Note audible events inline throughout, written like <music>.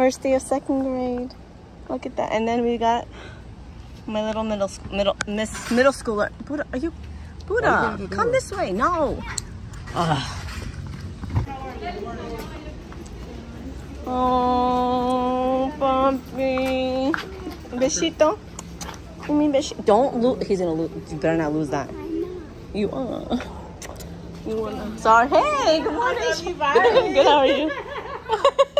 First day of second grade. Look at that. And then we got my little middle sc- middle miss middle schooler. Buddha, are you Buddha? Come this way. No. Ugh. Oh, Poppy. Besito. You mean besito? Don't lose. He's gonna lose. You better not lose that. You are. You wanna? Sorry. Hey, good morning. <laughs> good. How are you? <laughs>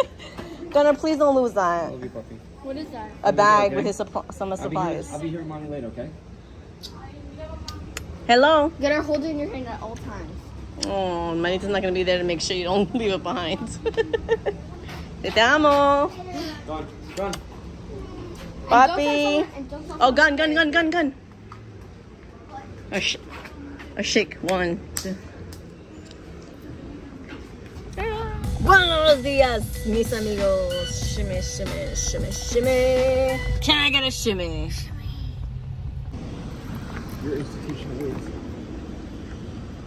Gunner, please don't lose that. Love you, puppy. What is that? A bag okay? with his suppo- some I'll be, here, supplies. I'll be here morning later, okay? Hello. You gotta hold it in your hand at all times. Oh, Manita's not gonna be there to make sure you don't <laughs> leave it behind. <laughs> Te amo. Gone. Gone. Papi. Oh, gun, gun, gun, gun, gun. A, sh- a shake. One. Two. Buenos dias, mis amigos. Shimmy, shimmy, shimmy, shimmy. Can I get a shimmy? Your institutional ways.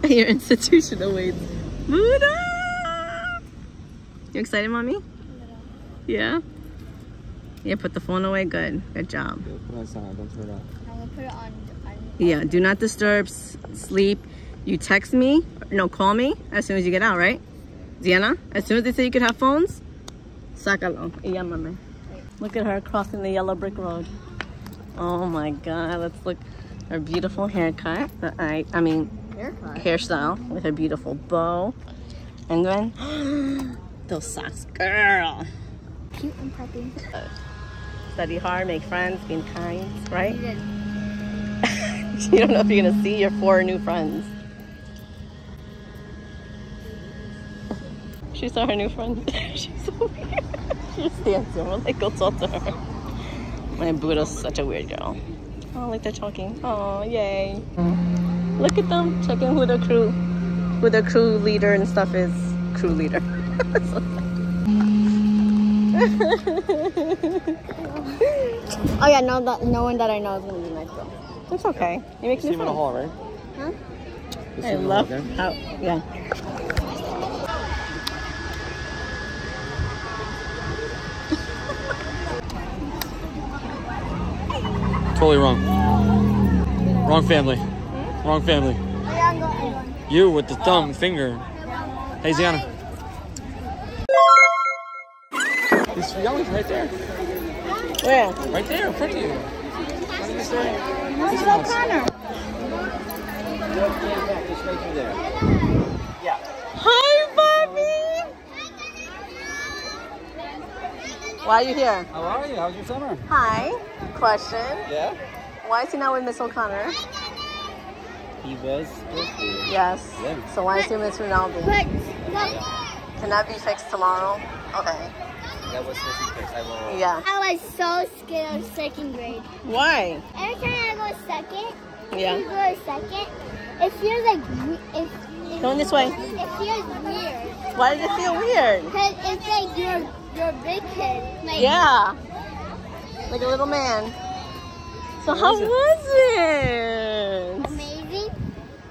<laughs> Your institutional weights. Buddha! You excited, mommy? Yeah? Yeah, put the phone away. Good. Good job. Yeah, put on silent. Don't turn it off. I'm gonna put it on. on Yeah, do not disturb, sleep. You text me, no, call me as soon as you get out, right? Ziana, as soon as they say you could have phones, sácalo y llámame. Look at her crossing the yellow brick road. Oh my God, let's look. Her beautiful haircut, I, I mean, haircut. hairstyle with her beautiful bow. And then, <gasps> those socks, girl. Cute and puppy. Study hard, make friends, be kind, right? <laughs> You don't know if you're gonna see your four new friends. She saw her new friend. <laughs> She's so weird. She's dancing. We're like, go talk to her. My Buddha's such a weird girl. Oh, like they're talking. Oh, yay. Look at them checking who the crew, who the crew leader and stuff is. Crew leader. <laughs> Oh yeah, no, that no one that I know is gonna be my girl. It's okay. You make See me him in the fun. hall, right? Huh? I him in the love how, yeah. Totally wrong. Wrong family. Wrong family. You with the thumb finger. Hey, Ziana. This young's right there. Where? Right there in front of you. Why did you say? Let's go, Connor. Just right through there. Hi, Bobby. Why are you here? How are you? How's your summer? Hi. Question. Yeah. Why is he not with Miss O'Connor? He was supposed to. Yes. Yeah. So why is he with Miss Rinaldi? But, but Can that be fixed tomorrow? Okay. That was supposed to be fixed. I will. Yeah. I was so scared of second grade. Why? Every time I go second, Yeah. you go second, it feels like we- it, it, Going this way. It feels weird. Why does it feel weird? Cause it's like you're you're a big kid. Like, Yeah. Like a little man. So how was it? Amazing.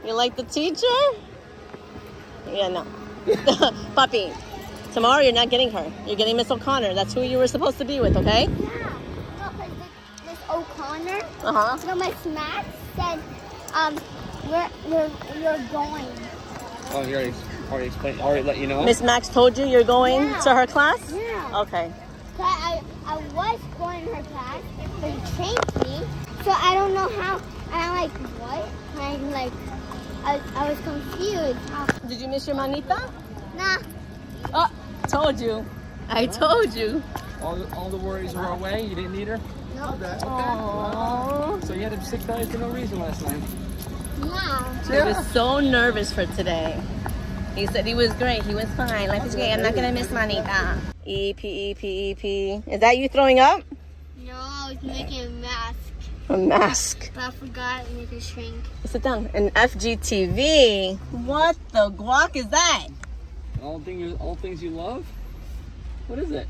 You like the teacher? Yeah, no. <laughs> Puppy, tomorrow you're not getting her. You're getting Miss O'Connor. That's who you were supposed to be with, okay? Yeah. No, cause this, this O'Connor, Uh-huh. no, my Max said, um, you're you're you're going. Oh, he already, already explained. Already let you know. Miss Max told you you're going Yeah. to her class? Yeah. Okay. So I, I was going to her class, but he changed me. So I don't know how. And I'm like, what? And I'm like, I, I was confused. Did you miss your manita? nah. Oh, told you. I told you. All the, all the worries were away. You didn't need her. No. Aww. So you had him sick diet for no reason last night. Yeah. He was so nervous for today. He said he was great. He was fine. Life is great. I'm not gonna miss manita. Uh-uh. E P E P E P. Is that you throwing up? No, I was making a mask, A mask. but I forgot to make it shrink. Sit down. An FGTeeV. What the guac is that? All things, all things you love. What is it?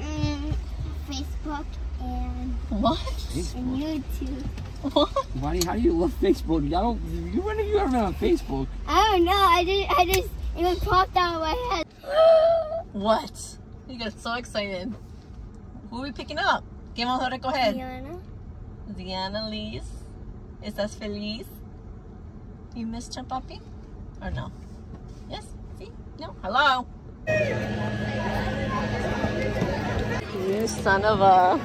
And Facebook and, What? and YouTube. What? <laughs> Bonnie, how do you love Facebook? I don't. You when have you ever been on Facebook? I don't know. I just, I just, it was popped out of my head. <gasps> What? You got so excited. Who are we picking up? ¿Quién vamos a recoger? Ziana? Ziana Eliz. ¿Estás feliz? You missed her, puppy? Or no? Yes? See? No? Hello? You son of a...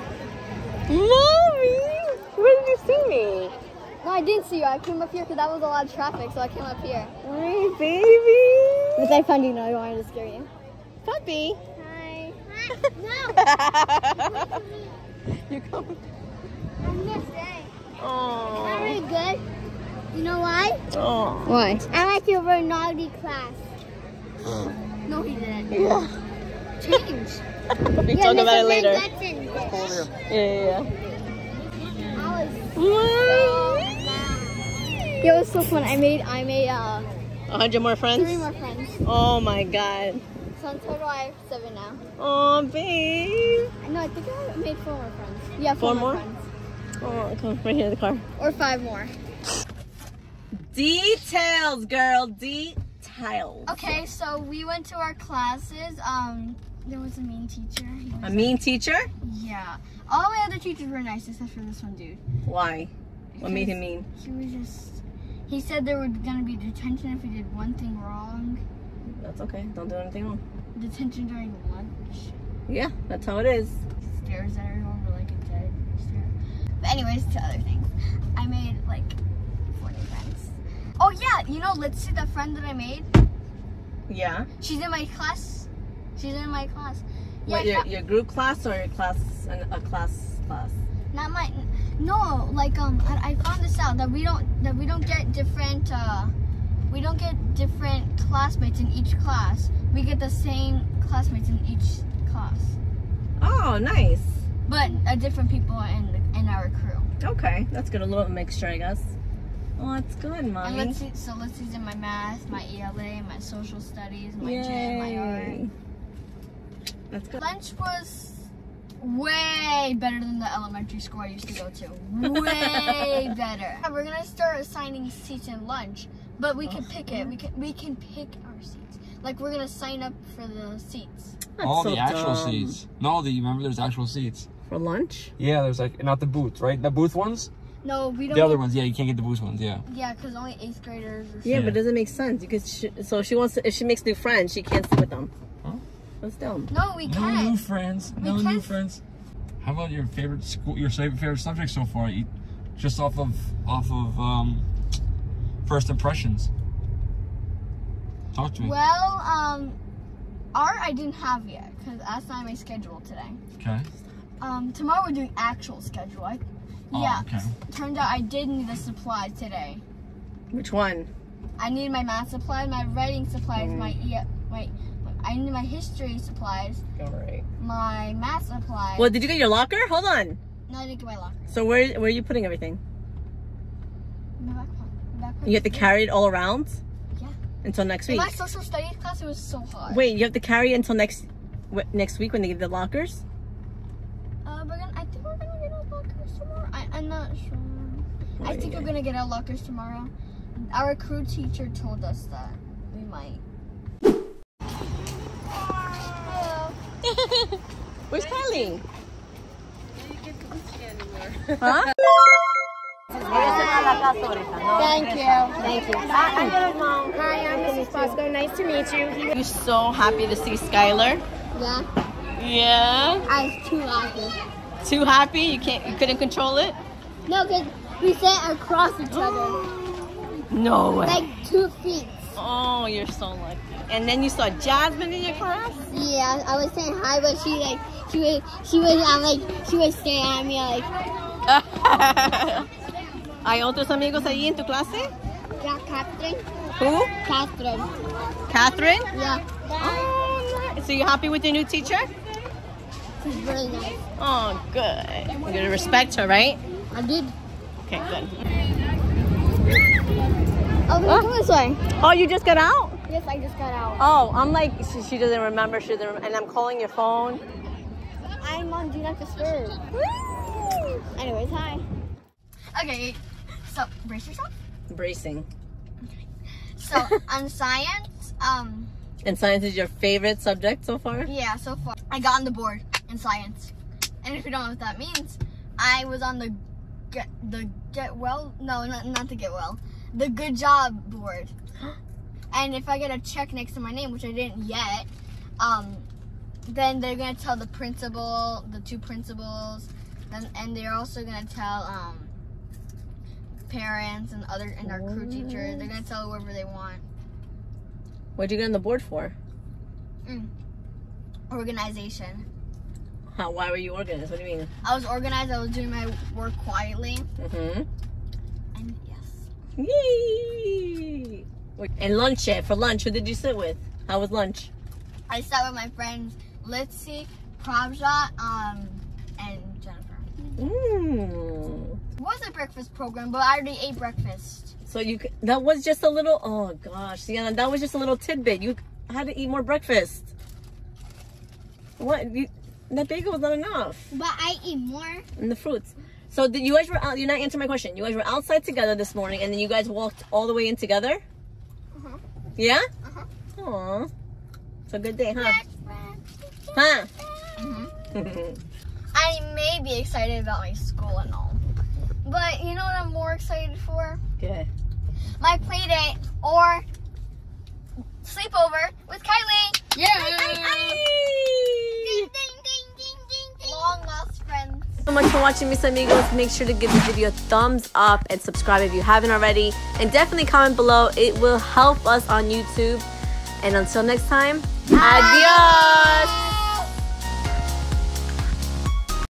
Mommy! Where did you see me? No, I didn't see you. I came up here because that was a lot of traffic, so I came up here. Hi, baby! Because I found you, no, I wanted to scare you. Puppy! Hi. <laughs> no. <laughs> you come. I'm missing. I'm Oh. really good. You know why? Oh. Why? I like your Rinaldi class. <gasps> no, he didn't. Yeah. Change. <laughs> we talk about it later. Yeah, Yeah, yeah, I was It was so fun. I made I made uh A hundred more friends? three more friends. Oh my god. So in total I have seven now. Oh, babe. No, I think I made four more friends. Yeah, Four four, more? more? friends. Oh, come right here in the car. Or five more. Details, girl. Details. Okay, so we went to our classes. Um, there was a mean teacher. A mean teacher? yeah. All my other teachers were nice except for this one dude. Why? What made him mean? He was just. He said there was gonna be detention if we did one thing wrong. That's okay. Don't do anything wrong. Detention during lunch. Yeah, that's how it is. Stares at everyone with like a dead stare. But anyways, to other things. I made like 40 friends. Oh yeah, you know, let's see the friend that I made. Yeah. She's in my class. She's in my class. Yeah, what, your, your group class or your class, a class class? not my. No, like um, I, I found this out that we don't that we don't get different. uh We don't get different classmates in each class. We get the same classmates in each class, Oh, nice. but uh, different people in the, in our crew. Okay, that's good. A little mixture, I guess. Oh, that's good, And mommy. let's see, so let's see in my math, my ELA, my social studies, my gym, my art. Yay. That's good. Lunch was way better than the elementary school I used to go to. Way <laughs> better. We're gonna start assigning seats in lunch, but we can pick it. We can we can pick our seats. Like we're gonna sign up for the seats. That's All so the actual dumb. seats. No, the you remember there's actual seats. For lunch? Yeah, there's like not the booth, right? The booth ones. No, we don't. The other ones, yeah, you can't get the booth ones. Yeah. Yeah, because only eighth graders. Yeah, Yeah. but it doesn't make sense because she, so she wants to, if she makes new friends, she can't sit with them. Huh? That's dumb. No, we No can. new friends. We No new can't- friends. How about your favorite school? Your favorite favorite subject so far? You- Just off of off of um, first impressions. Talk to me. Well, um, art I didn't have yet because that's not my schedule today. okay. Um, tomorrow we're doing actual schedule. I, Oh, yeah. okay. Turned out I did need the supplies today. Which one? I need my math supplies, my writing supplies, Mm. my e- my I need my history supplies, All right. my math supplies. Well, did you get your locker? Hold on. No, I didn't get my locker. So where where are you putting everything? My backpack. My backpack You have to carry it all around Yeah. until next here. In week. my social studies class, it was so hard. Wait, you have to carry it until next wh- next week when they give the lockers? Uh, we're gonna. I think we're gonna get our lockers tomorrow. I, I'm not sure. I think we're gonna get our lockers tomorrow. Our crew teacher told us that we might. Where's Kylie? Huh? <laughs> Thank you. Thank you. Hi, I'm Mrs. Bosco. Nice to meet you. You're so happy to see Skylar. Yeah. Yeah. I was too happy. Too happy? You can't. You couldn't control it? No, because we sat across each other, <gasps> No way. like two feet. Oh, you're so lucky. And then you saw Jasmine in your class? Yeah, I was saying hi, but she like she was she was I'm like she was staring at me like <laughs> ¿Hay otros amigos allí en tu clase? yeah, Catherine. Who? Catherine. Catherine? Yeah, Oh, nice. So you happy with your new teacher? she's really nice. Oh, good. You're gonna respect her, right? I did. Okay, good. Oh, we go this way. Oh, you just got out? Yes, I just got out. Oh, I'm like, she, she doesn't remember, she doesn't and I'm calling your phone. I'm on Do Not Disturb. Anyways, hi. Okay, so brace yourself. Bracing. Okay. So <laughs> on science, um, And science is your favorite subject so far? yeah, so far I got on the board in science, and if you don't know what that means, I was on the get the get well, no, not not the get well, the good job board. <gasps> And if I get a check next to my name, which I didn't yet, um, then they're gonna tell the principal, the two principals, then and they're also gonna tell um parents and other and our crew teachers. They're gonna tell whoever they want. What'd you get on the board for? Organization. How, why were you organized? What do you mean? I was organized. I was doing my work quietly, Mm-hmm. And Yay! And lunch it. For lunch, who did you sit with? How was lunch? I sat with my friends Litzy, Prabjot, um, and Jennifer. Mmm. Was a breakfast program, but I already ate breakfast. So you that was just a little. Oh gosh, Sienna, that was just a little tidbit. You had to eat more breakfast. What? You, that bagel was not enough. But I eat more. And the fruits. So did you guys were out? You're not answering my question. You guys were outside together this morning, and then you guys walked all the way in together. Uh-huh. Yeah. Uh-huh. Aw. It's a good day, huh? Huh? I may be excited about my school and all. But you know what I'm more excited for? Good. My play date or for watching mis amigos. Make sure to give the video a thumbs up and subscribe if you haven't already. And definitely comment below. It will help us on youtube. And until next time adios